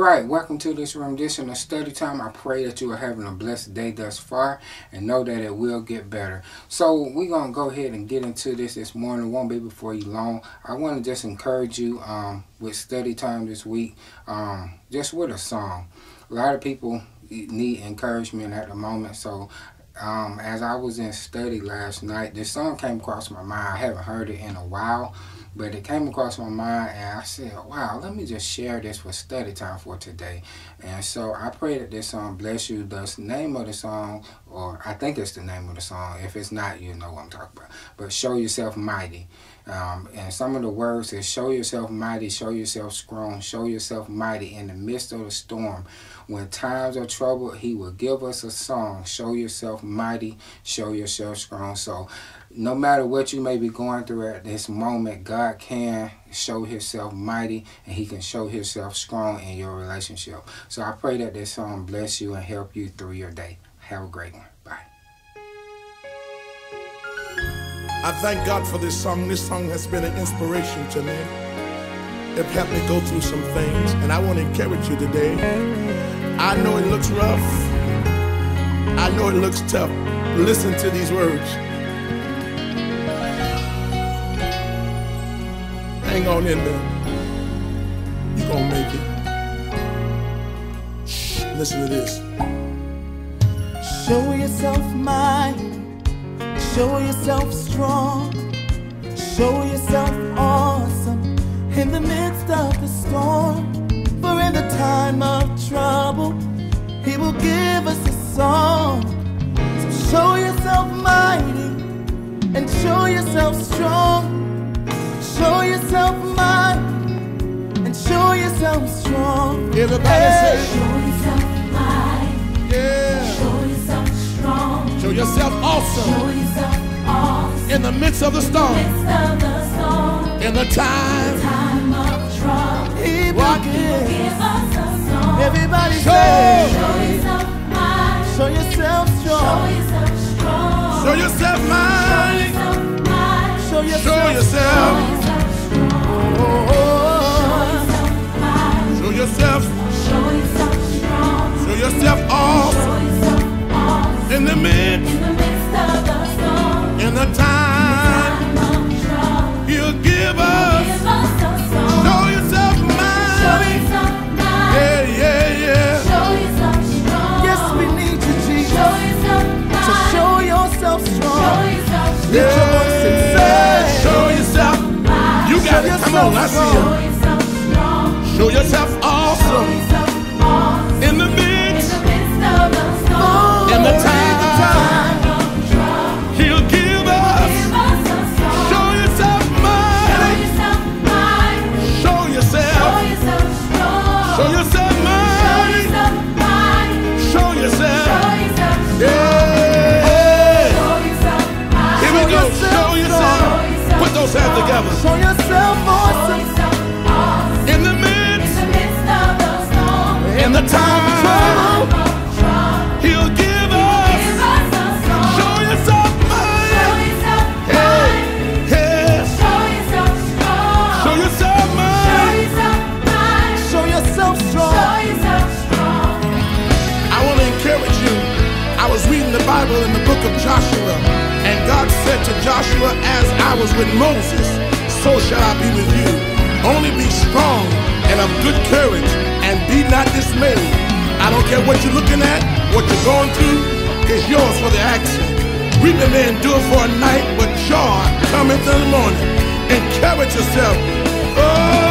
right, welcome to this rendition of study time. I pray that you are having a blessed day thus far and know that it will get better. So we're going to go ahead and get into this this morning. It won't be before you long. I want to just encourage you um, with study time this week, um, just with a song. A lot of people need encouragement at the moment, so um, as I was in study last night, this song came across my mind. I haven't heard it in a while, but it came across my mind and I said, wow, let me just share this for study time for today. And so I pray that this song bless you. The name of the song, or I think it's the name of the song. If it's not, you know what I'm talking about. But show yourself mighty. Um, and some of the words is show yourself mighty, show yourself strong, show yourself mighty in the midst of the storm. When times are troubled, he will give us a song. Show yourself mighty, show yourself strong. So no matter what you may be going through at this moment, God can show himself mighty and he can show himself strong in your relationship. So I pray that this song bless you and help you through your day. Have a great one. Bye. I thank God for this song. This song has been an inspiration to me. It helped me go through some things, and I want to encourage you today. I know it looks rough. I know it looks tough. Listen to these words. Hang on in there. You're going to make it. Shh, listen to this. Show yourself mighty. Show yourself strong. Show yourself awesome in the midst of the storm. For in the time of trouble, He will give us a song. So show yourself mighty and show yourself strong. Strong. Everybody Hey. say, Show yourself mighty, yeah. show yourself strong, Show yourself awesome show yourself awesome. in the midst of the storm. Midst of the storm, In the time. time of trouble, He will give. give us a song. Everybody Show. say, Show yourself mighty, show yourself show strong. yourself strong, Show yourself show mighty. yourself mighty, Show Show yourself. yourself. show yourself care what you're looking at, what you're going through, is yours for the action. Weeping may endure for a night, but joy cometh in the morning. Encourage yourself. Oh,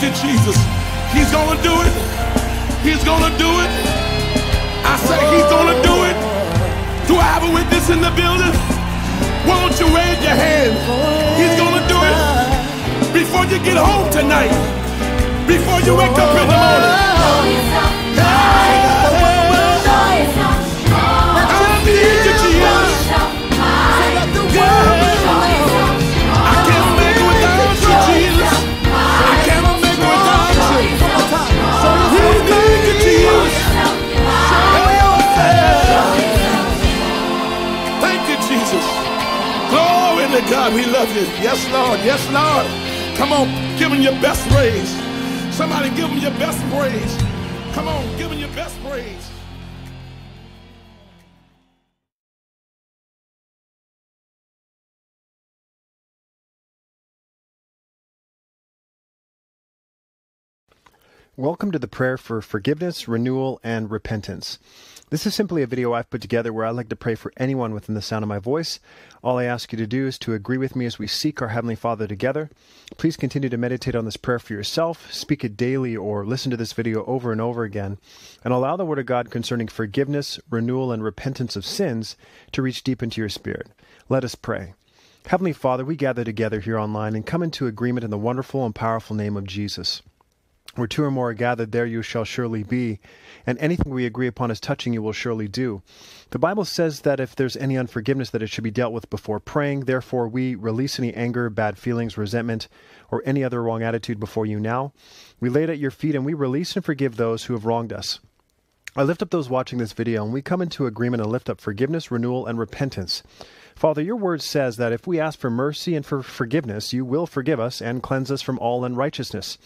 to Jesus. He's going to do it. He's going to do it. I say he's going to do it. Do I have a witness in the building? Won't you raise your hand? He's going to do it. Before you get home tonight, before you wake up in To God. We love you. Yes, Lord. Yes, Lord. Come on, give him your best praise. Somebody give him your best praise. Come on, give him your best praise. Welcome to the prayer for forgiveness, renewal, and repentance. This is simply a video I've put together where I like to pray for anyone within the sound of my voice. All I ask you to do is to agree with me as we seek our Heavenly Father together. Please continue to meditate on this prayer for yourself, speak it daily, or listen to this video over and over again, and allow the Word of God concerning forgiveness, renewal, and repentance of sins to reach deep into your spirit. Let us pray. Heavenly Father, we gather together here online and come into agreement in the wonderful and powerful name of Jesus. Where two or more are gathered, there you shall surely be, and anything we agree upon as touching you will surely do. The Bible says that if there's any unforgiveness, that it should be dealt with before praying. Therefore, we release any anger, bad feelings, resentment, or any other wrong attitude before you now. We lay it at your feet, and we release and forgive those who have wronged us. I lift up those watching this video, and we come into agreement and lift up forgiveness, renewal, and repentance. Father, your word says that if we ask for mercy and for forgiveness, you will forgive us and cleanse us from all unrighteousness.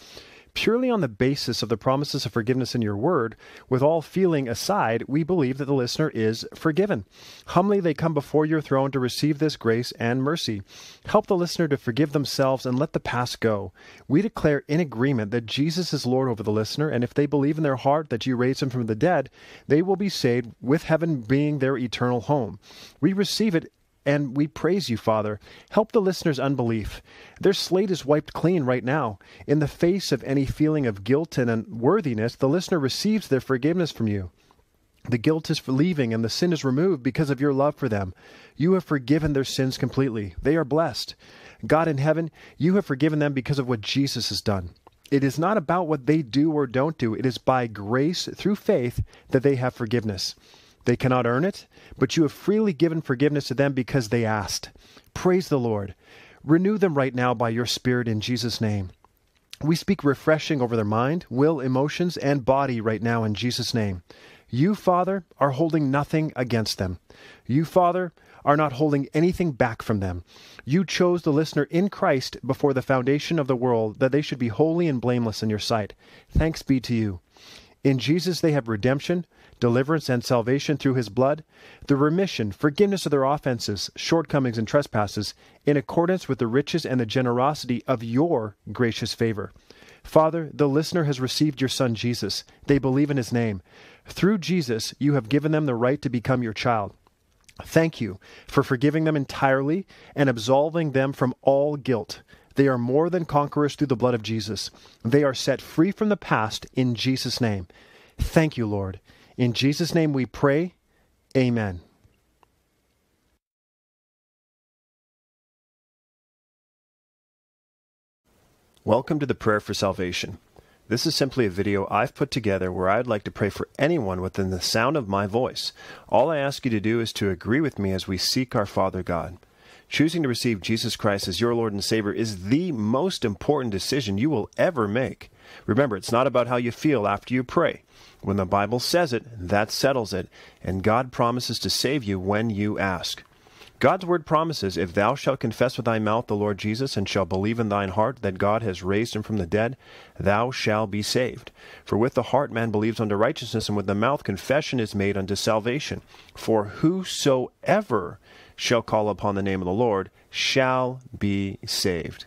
Purely on the basis of the promises of forgiveness in your word, with all feeling aside, we believe that the listener is forgiven. Humbly they come before your throne to receive this grace and mercy. Help the listener to forgive themselves and let the past go. We declare in agreement that Jesus is Lord over the listener, and if they believe in their heart that you raised him from the dead, they will be saved, with heaven being their eternal home. We receive it and we praise you, Father. Help the listener's unbelief. Their slate is wiped clean right now. In the face of any feeling of guilt and unworthiness, the listener receives their forgiveness from you. The guilt is for leaving and the sin is removed because of your love for them. You have forgiven their sins completely. They are blessed. God in heaven, you have forgiven them because of what Jesus has done. It is not about what they do or don't do. It is by grace through faith that they have forgiveness. They cannot earn it, but you have freely given forgiveness to them because they asked. Praise the Lord. Renew them right now by your Spirit in Jesus' name. We speak refreshing over their mind, will, emotions, and body right now in Jesus' name. You, Father, are holding nothing against them. You, Father, are not holding anything back from them. You chose the listener in Christ before the foundation of the world that they should be holy and blameless in your sight. Thanks be to you. In Jesus they have redemption, deliverance, and salvation through his blood, the remission, forgiveness of their offenses, shortcomings, and trespasses, in accordance with the riches and the generosity of your gracious favor. Father, the listener has received your Son Jesus. They believe in his name. Through Jesus, you have given them the right to become your child. Thank you for forgiving them entirely and absolving them from all guilt. They are more than conquerors through the blood of Jesus. They are set free from the past in Jesus' name. Thank you, Lord. In Jesus' name we pray. Amen. Welcome to the Prayer for Salvation. This is simply a video I've put together where I'd like to pray for anyone within the sound of my voice. All I ask you to do is to agree with me as we seek our Father God. Choosing to receive Jesus Christ as your Lord and Savior is the most important decision you will ever make. Remember, it's not about how you feel after you pray. When the Bible says it, that settles it, and God promises to save you when you ask. God's word promises, If thou shalt confess with thy mouth the Lord Jesus, and shalt believe in thine heart that God has raised him from the dead, thou shalt be saved. For with the heart man believes unto righteousness, and with the mouth confession is made unto salvation. For whosoever shall call upon the name of the Lord shall be saved.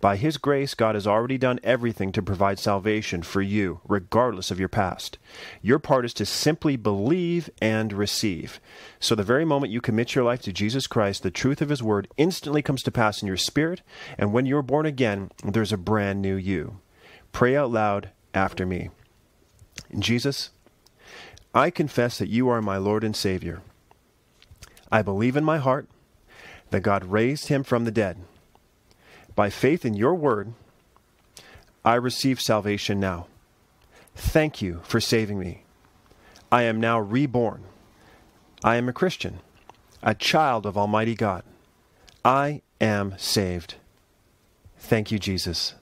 By His grace, God has already done everything to provide salvation for you, regardless of your past. Your part is to simply believe and receive. So, the very moment you commit your life to Jesus Christ, the truth of His Word instantly comes to pass in your spirit, and when you're born again, there's a brand new you. Pray out loud after me. Jesus, I confess that you are my Lord and Savior. I believe in my heart that God raised him from the dead. By faith in your word, I receive salvation now. Thank you for saving me. I am now reborn. I am a Christian, a child of Almighty God. I am saved. Thank you, Jesus.